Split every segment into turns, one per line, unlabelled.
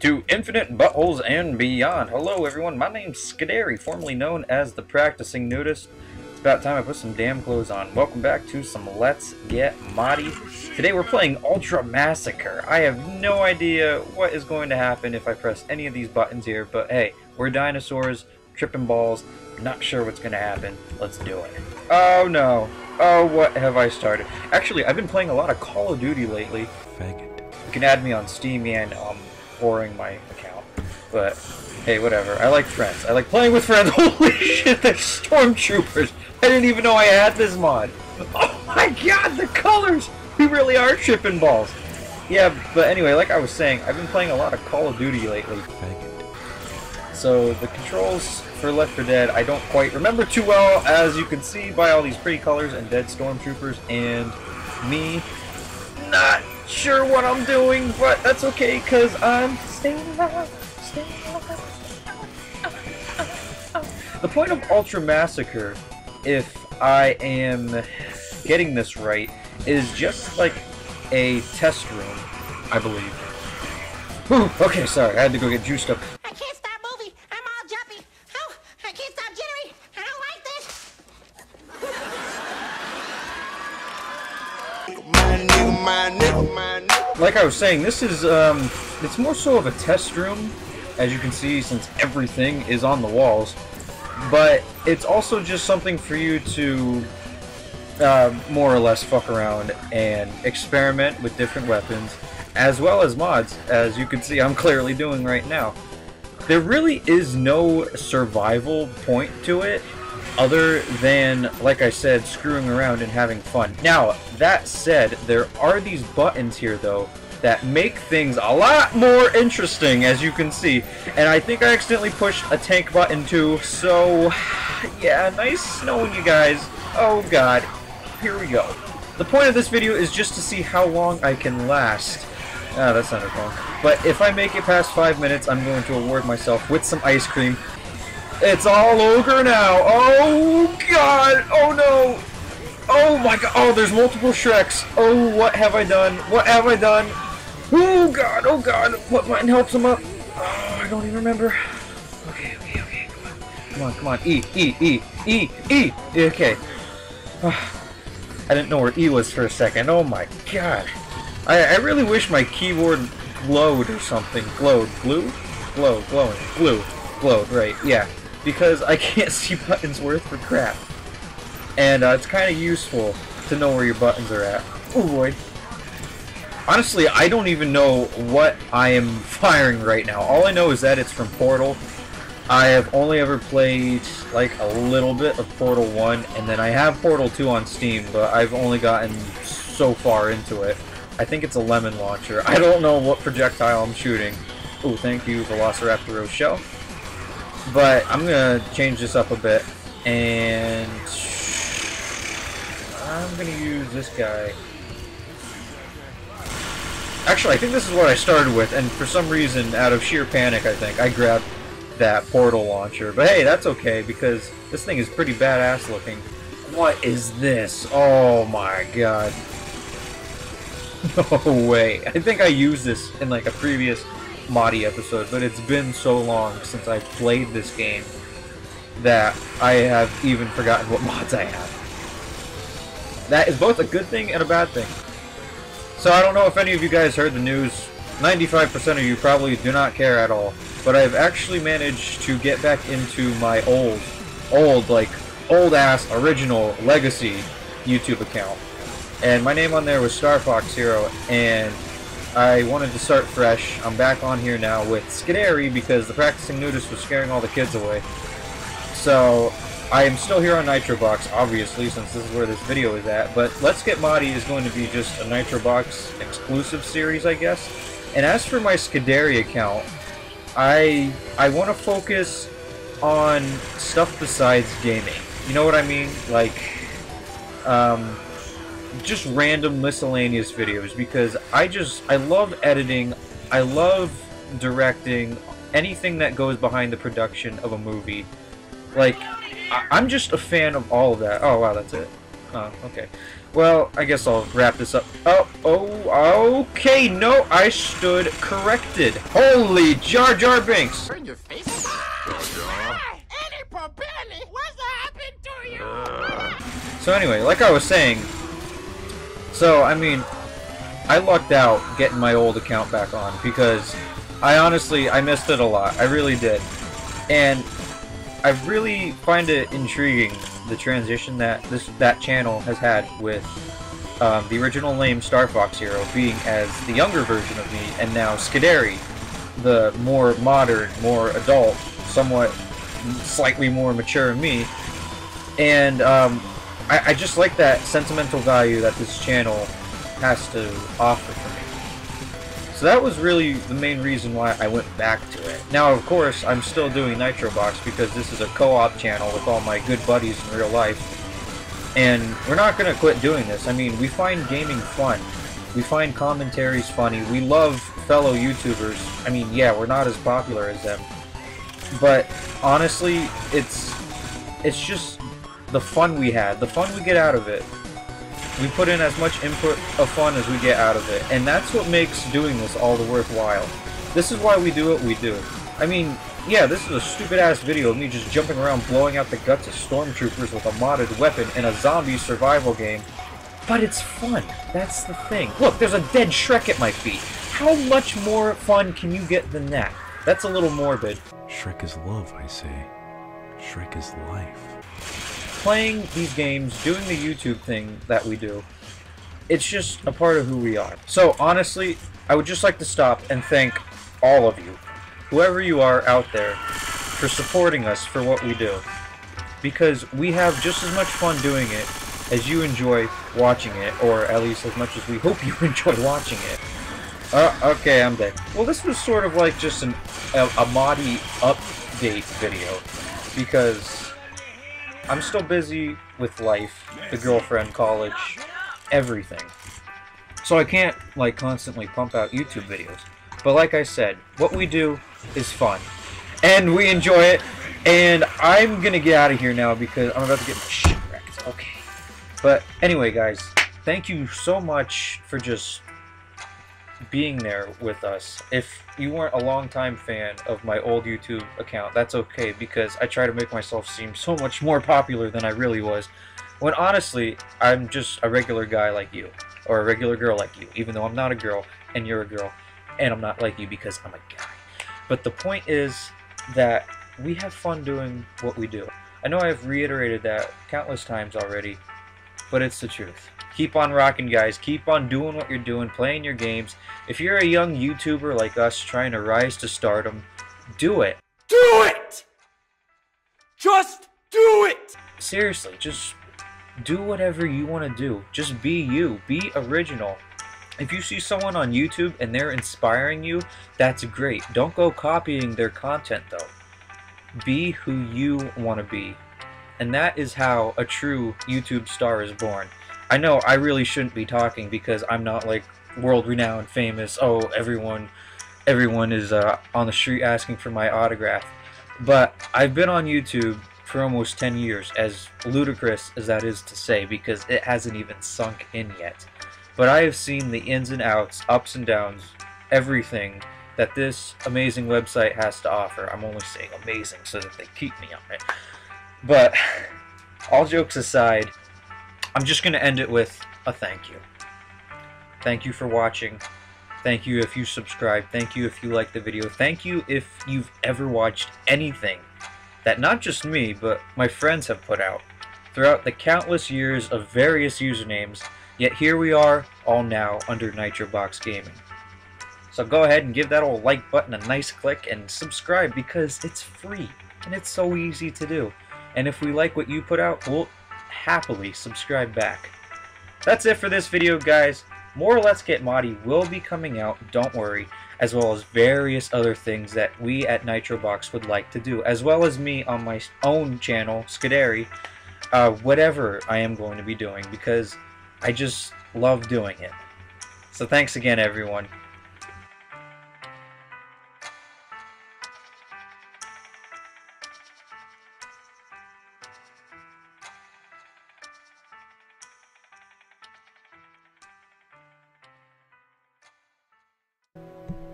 to Infinite Buttholes and Beyond. Hello, everyone. My name's Skeddary, formerly known as the Practicing Nudist. It's about time I put some damn clothes on. Welcome back to some Let's Get Moddy. Today we're playing Ultra Massacre. I have no idea what is going to happen if I press any of these buttons here, but hey, we're dinosaurs, tripping balls, not sure what's going to happen. Let's do it. Oh no. Oh, what have I started? Actually, I've been playing a lot of Call of Duty lately.
Faggot.
You can add me on Steam and um, whoring my account. But hey, whatever. I like friends. I like playing with friends. Holy shit, they're stormtroopers! I didn't even know I had this mod. Oh my god, the colors! We really are tripping balls. Yeah, but anyway, like I was saying, I've been playing a lot of Call of Duty lately. So the controls for Left 4 Dead I don't quite remember too well, as you can see by all these pretty colors and dead stormtroopers and me not sure what I'm doing, but that's okay because I'm staying alive, staying alive. The point of Ultra Massacre, if I am getting this right, is just like a test room, I believe. Whew, okay, sorry, I had to go get juiced up.
Like
I was saying, this is um, it's more so of a test room, as you can see, since everything is on the walls. But it's also just something for you to uh, more or less fuck around and experiment with different weapons, as well as mods, as you can see I'm clearly doing right now. There really is no survival point to it, other than, like I said, screwing around and having fun. Now, that said, there are these buttons here, though, that make things a lot more interesting, as you can see. And I think I accidentally pushed a tank button, too, so... Yeah, nice knowing you guys. Oh, God. Here we go. The point of this video is just to see how long I can last. Ah, that sounded wrong. But if I make it past five minutes, I'm going to award myself with some ice cream. It's all over now. Oh god. Oh no. Oh my god. Oh, there's multiple Shreks. Oh, what have I done? What have I done? Oh god. Oh god. What button helps him up? Oh, I don't even remember. Okay, okay, okay. Come on, come on, come on. E, E, E, E, E. Okay. Ah, I didn't know where E was for a second. Oh my god. I, I really wish my keyboard glowed or something. Glowed. Glue? Glow. Glowing. Glue. Glowed. Right. Yeah. Because I can't see buttons worth for crap. And uh, it's kind of useful to know where your buttons are at. Oh boy. Honestly, I don't even know what I am firing right now. All I know is that it's from Portal. I have only ever played like a little bit of Portal 1, and then I have Portal 2 on Steam, but I've only gotten so far into it. I think it's a lemon launcher. I don't know what projectile I'm shooting. Oh, thank you, Velociraptor Shell. But I'm gonna change this up a bit, and I'm gonna use this guy. Actually, I think this is what I started with, and for some reason, out of sheer panic, I think, I grabbed that portal launcher. But hey, that's okay, because this thing is pretty badass looking. What is this? Oh my god. No way. I think I used this in like a previous Moddy episode, but it's been so long since I played this game that I have even forgotten what mods I have. That is both a good thing and a bad thing. So I don't know if any of you guys heard the news. 95% of you probably do not care at all. But I've actually managed to get back into my old, old, like, old-ass, original, legacy YouTube account. And my name on there was Star Fox Hero, and I wanted to start fresh. I'm back on here now with Skeddary because the practicing nudist was scaring all the kids away. So I am still here on Nitrobox, obviously, since this is where this video is at. But Let's Get Moddy is going to be just a Nitrobox exclusive series, I guess. And as for my Skeddary account, I I want to focus on stuff besides gaming. You know what I mean? Like, um, just random miscellaneous videos because I just I love editing, I love directing, anything that goes behind the production of a movie. Like I, I'm just a fan of all of that. Oh wow, that's it. Oh, okay. Well, I guess I'll wrap this up. Oh, oh, okay, no, I stood corrected. Holy Jar Jar Binks!
Turn your face.
Eddie Popelli, what's happened to you? Uh.
So anyway, like I was saying, so I mean, I lucked out getting my old account back on because I honestly I missed it a lot. I really did, and I really find it intriguing the transition that this that channel has had with um, the original name Star Fox Hero being as the younger version of me, and now Skeddary, the more modern, more adult, somewhat slightly more mature me, and um, I, I just like that sentimental value that this channel has to offer for me. So that was really the main reason why I went back to it. Now, of course, I'm still doing Nitro Box because this is a co-op channel with all my good buddies in real life. And we're not going to quit doing this. I mean, we find gaming fun. We find commentaries funny. We love fellow YouTubers. I mean, yeah, we're not as popular as them. But honestly, it's it's just the fun we had, the fun we get out of it. We put in as much input of fun as we get out of it, and that's what makes doing this all the worthwhile. This is why we do what we do. I mean, yeah, this is a stupid-ass video of me just jumping around blowing out the guts of stormtroopers with a modded weapon in a zombie survival game. But it's fun. That's the thing. Look, there's a dead Shrek at my feet. How much more fun can you get than that? That's a little morbid.
Shrek is love, I say. Shrek is life.
Playing these games, doing the YouTube thing that we do, it's just a part of who we are. So honestly, I would just like to stop and thank all of you, whoever you are out there, for supporting us for what we do. Because we have just as much fun doing it as you enjoy watching it, or at least as much as we hope you enjoy watching it. Uh, okay, I'm dead. Well, this was sort of like just an, a, a update video, because I'm still busy with life, the girlfriend, college, everything. So I can't, like, constantly pump out YouTube videos. But like I said, what we do is fun. And we enjoy it. And I'm gonna get out of here now because I'm about to get my shit wrecked. Okay. But anyway, guys, thank you so much for just being there with us. If you weren't a longtime fan of my old YouTube account, that's okay because I try to make myself seem so much more popular than I really was. When honestly, I'm just a regular guy like you, or a regular girl like you, even though I'm not a girl and you're a girl, and I'm not like you because I'm a guy. But the point is that we have fun doing what we do. I know I've reiterated that countless times already, but it's the truth. Keep on rocking, guys. Keep on doing what you're doing, playing your games. If you're a young YouTuber like us trying to rise to stardom, do it.
Do it! Just do it!
Seriously, just do whatever you want to do. Just be you. Be original. If you see someone on YouTube and they're inspiring you, that's great. Don't go copying their content though. Be who you want to be. And that is how a true YouTube star is born. I know I really shouldn't be talking because I'm not like world renowned famous. Oh, everyone everyone is uh, on the street asking for my autograph. But I've been on YouTube for almost 10 years, as ludicrous as that is to say, because it hasn't even sunk in yet. But I have seen the ins and outs, ups and downs, everything that this amazing website has to offer. I'm only saying amazing so that they keep me on it. But all jokes aside, I'm just going to end it with a thank you. Thank you for watching. Thank you if you subscribe. Thank you if you like the video. Thank you if you've ever watched anything that not just me, but my friends have put out throughout the countless years of various usernames, yet here we are, all now under NitroBox Gaming. So go ahead and give that old like button a nice click and subscribe because it's free and it's so easy to do. And if we like what you put out, we'll happily subscribe back. That's it for this video, guys. More Let's Get Moddy will be coming out, don't worry, as well as various other things that we at NitroBox would like to do, as well as me on my own channel, Skeddary, uh, whatever I am going to be doing, because I just love doing it. So thanks again, everyone.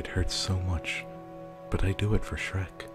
It hurts so much, but I do it for Shrek.